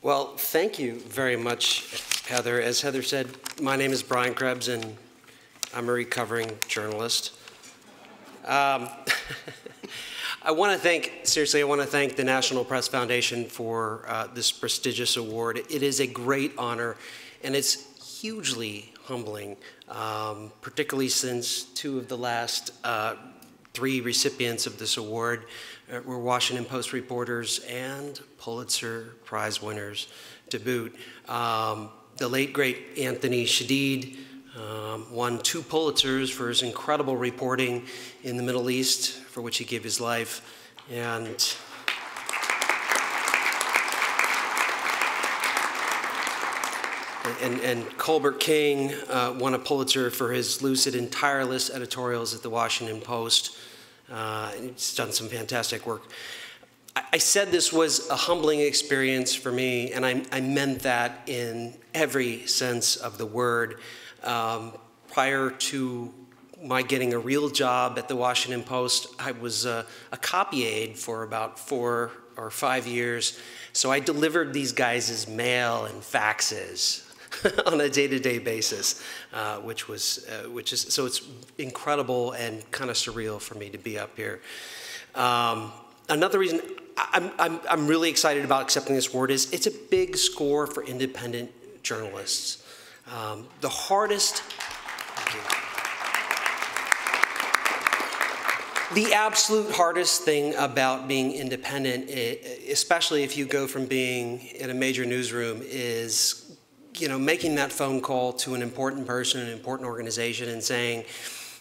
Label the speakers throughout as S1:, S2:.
S1: Well, thank you very much, Heather. As Heather said, my name is Brian Krebs, and I'm a recovering journalist. Um, I want to thank, seriously, I want to thank the National Press Foundation for uh, this prestigious award. It is a great honor, and it's hugely humbling, um, particularly since two of the last uh, three recipients of this award uh, were Washington Post reporters and Pulitzer Prize winners to boot. Um, the late, great Anthony Shadid um, won two Pulitzers for his incredible reporting in the Middle East, for which he gave his life. And And, and, Colbert King uh, won a Pulitzer for his lucid and tireless editorials at the Washington Post. Uh, he's done some fantastic work. I, I, said this was a humbling experience for me, and I, I meant that in every sense of the word. Um, prior to my getting a real job at the Washington Post, I was a, a copy aide for about four or five years. So I delivered these guys' mail and faxes on a day-to-day basis, uh, which was, uh, which is, so it's incredible and kind of surreal for me to be up here. Um, another reason I'm, I'm, I'm really excited about accepting this award is it's a big score for independent journalists. Um, the hardest, the absolute hardest thing about being independent, especially if you go from being in a major newsroom, is you know, making that phone call to an important person, an important organization, and saying,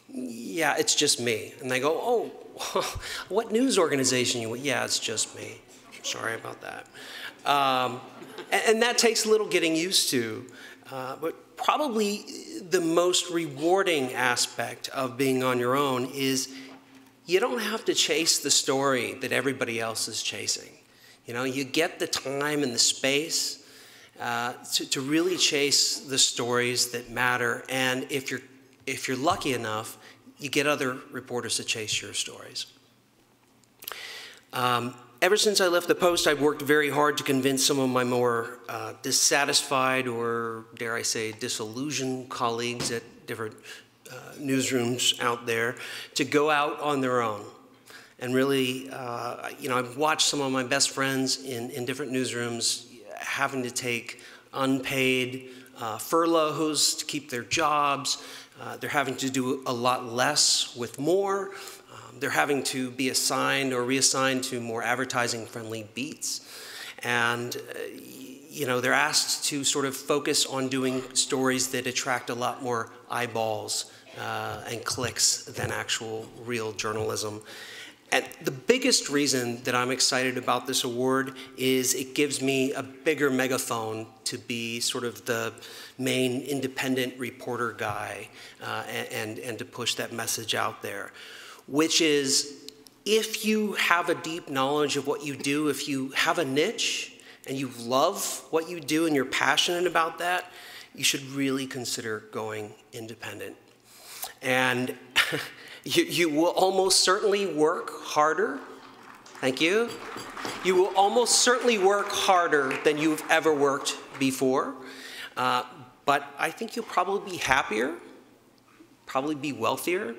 S1: yeah, it's just me. And they go, oh, what news organization you? Yeah, it's just me. Sorry about that. Um, and, and, that takes a little getting used to. Uh, but probably the most rewarding aspect of being on your own is you don't have to chase the story that everybody else is chasing. You know, you get the time and the space uh, to, to really chase the stories that matter. And if you're, if you're lucky enough, you get other reporters to chase your stories. Um, ever since I left the Post, I've worked very hard to convince some of my more uh, dissatisfied or, dare I say, disillusioned colleagues at different uh, newsrooms out there to go out on their own. And really, uh, you know, I've watched some of my best friends in, in different newsrooms having to take unpaid uh, furloughs to keep their jobs. Uh, they're having to do a lot less with more. Um, they're having to be assigned or reassigned to more advertising friendly beats. And, uh, you know, they're asked to sort of focus on doing stories that attract a lot more eyeballs uh, and clicks than actual real journalism. And the biggest reason that I'm excited about this award is it gives me a bigger megaphone to be sort of the main independent reporter guy uh, and, and to push that message out there, which is if you have a deep knowledge of what you do, if you have a niche and you love what you do and you're passionate about that, you should really consider going independent. And You, you will almost certainly work harder. Thank you. You will almost certainly work harder than you've ever worked before. Uh, but I think you'll probably be happier, probably be wealthier,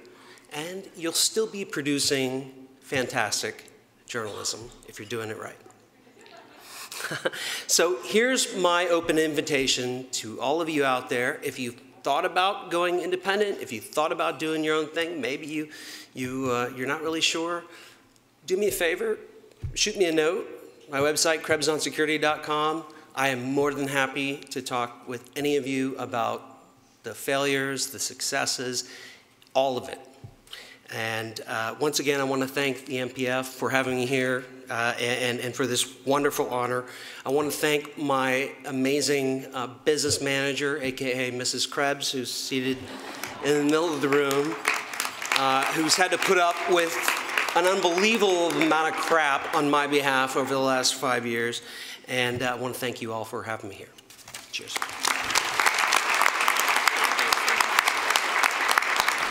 S1: and you'll still be producing fantastic journalism if you're doing it right. so here's my open invitation to all of you out there. If you've thought about going independent, if you thought about doing your own thing, maybe you, you, uh, you're not really sure, do me a favor, shoot me a note. My website, krebsonsecurity.com. I am more than happy to talk with any of you about the failures, the successes, all of it. And uh, once again, I want to thank the NPF for having me here uh, and, and for this wonderful honor. I want to thank my amazing uh, business manager, AKA Mrs. Krebs, who's seated in the middle of the room, uh, who's had to put up with an unbelievable amount of crap on my behalf over the last five years. And uh, I want to thank you all for having me here. Cheers.